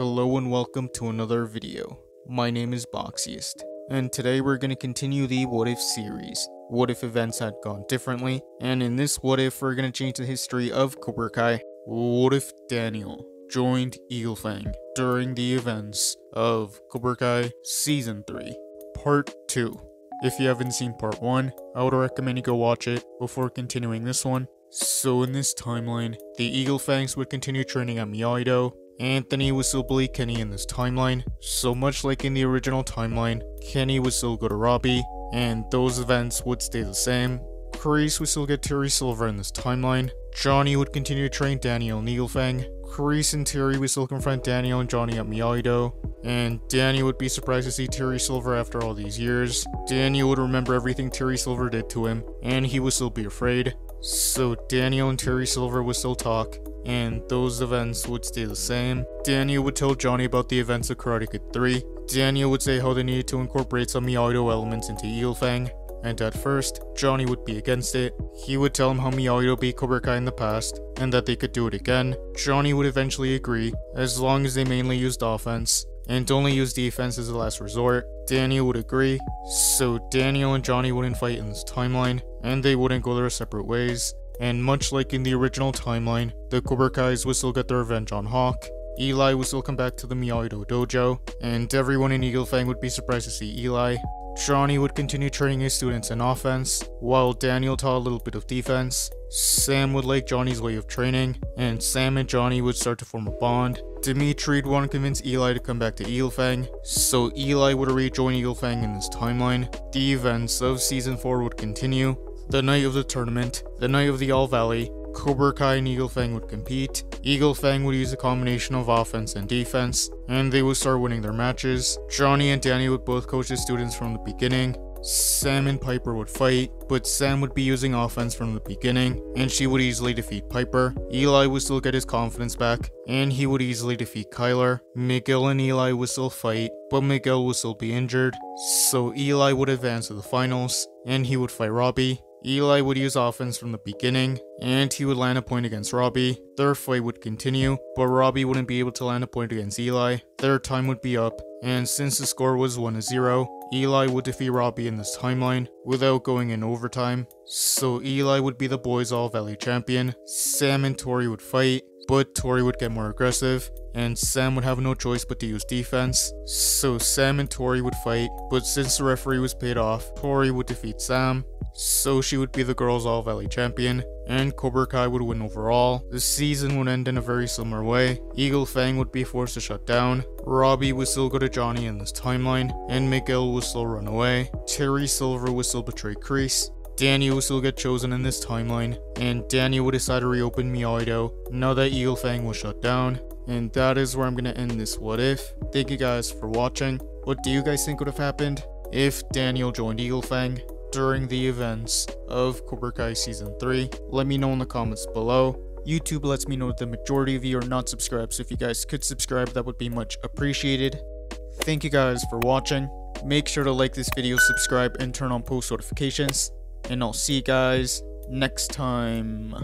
Hello and welcome to another video. My name is Boxiest, and today we're going to continue the What If series. What if events had gone differently? And in this What If, we're going to change the history of Cobra Kai. What if Daniel joined Eagle Fang during the events of Cobra Kai Season 3, Part 2? If you haven't seen Part 1, I would recommend you go watch it before continuing this one. So in this timeline, the Eagle Fangs would continue training at Miyagi-Do, Anthony would still bully Kenny in this timeline, so much like in the original timeline, Kenny would still go to Robbie, and those events would stay the same. Kreese would still get Terry Silver in this timeline, Johnny would continue to train Daniel and Eagle Fang, Kreese and Terry would still confront Daniel and Johnny at Miyagi-Do, and Daniel would be surprised to see Terry Silver after all these years. Daniel would remember everything Terry Silver did to him, and he would still be afraid. So Daniel and Terry Silver would still talk, and those events would stay the same. Daniel would tell Johnny about the events of Karate Kid 3. Daniel would say how they needed to incorporate some Miyagi-Do elements into Eagle Fang, and at first, Johnny would be against it. He would tell him how Miyagi-Do beat Cobra Kai in the past, and that they could do it again. Johnny would eventually agree, as long as they mainly used offense, and only used defense as a last resort. Daniel would agree, so Daniel and Johnny wouldn't fight in this timeline, and they wouldn't go their separate ways. And much like in the original timeline, the Cobra Kais would still get their revenge on Hawk. Eli would still come back to the Miyagi-Do dojo, and everyone in Eagle Fang would be surprised to see Eli. Johnny would continue training his students in offense, while Daniel taught a little bit of defense. Sam would like Johnny's way of training, and Sam and Johnny would start to form a bond. Demetri would want to convince Eli to come back to Eagle Fang, so Eli would rejoin Eagle Fang in this timeline. The events of Season 4 would continue. The night of the tournament, the night of the All Valley, Cobra Kai and Eagle Fang would compete. Eagle Fang would use a combination of offense and defense, and they would start winning their matches. Johnny and Danny would both coach the students from the beginning. Sam and Piper would fight, but Sam would be using offense from the beginning, and she would easily defeat Piper. Eli would still get his confidence back, and he would easily defeat Kyler. Miguel and Eli would still fight, but Miguel would still be injured, so Eli would advance to the finals, and he would fight Robbie. Eli would use offense from the beginning, and he would land a point against Robbie. Their fight would continue, but Robbie wouldn't be able to land a point against Eli. Their time would be up, and since the score was 1-0, Eli would defeat Robbie in this timeline without going in overtime. So Eli would be the boys all valley champion. Sam and Tori would fight, but Tori would get more aggressive, and Sam would have no choice but to use defense. So Sam and Tori would fight, but since the referee was paid off, Tori would defeat Sam. So she would be the girls all valley champion, and Cobra Kai would win overall. The season would end in a very similar way. Eagle Fang would be forced to shut down. Robbie would still go to Johnny in this timeline, and Miguel would still run away. Terry Silver would still betray Kreese. Danny would still get chosen in this timeline, and Danny would decide to reopen Miyagi-Do now that Eagle Fang was shut down. And that is where I'm gonna end this what if. Thank you guys for watching. What do you guys think would have happened if Daniel joined Eagle Fang? During the events of Cobra Kai Season 3. Let me know in the comments below. YouTube lets me know the majority of you are not subscribed, so if you guys could subscribe, that would be much appreciated. Thank you guys for watching. Make sure to like this video, subscribe, and turn on post notifications. And I'll see you guys next time.